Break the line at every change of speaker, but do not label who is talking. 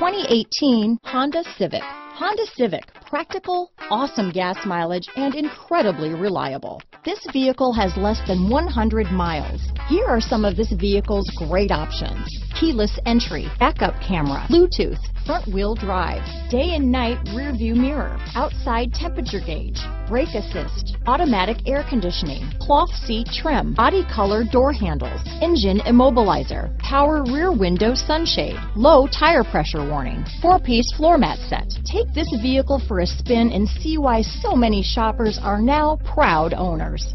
2018 Honda Civic. Honda Civic, practical, awesome gas mileage, and incredibly reliable. This vehicle has less than 100 miles. Here are some of this vehicle's great options. Keyless entry, backup camera, Bluetooth, front wheel drive, day and night rear view mirror, outside temperature gauge, brake assist, automatic air conditioning, cloth seat trim, body color door handles, engine immobilizer, power rear window sunshade, low tire pressure warning, four-piece floor mat set. Take this vehicle for a spin and see why so many shoppers are now proud owners.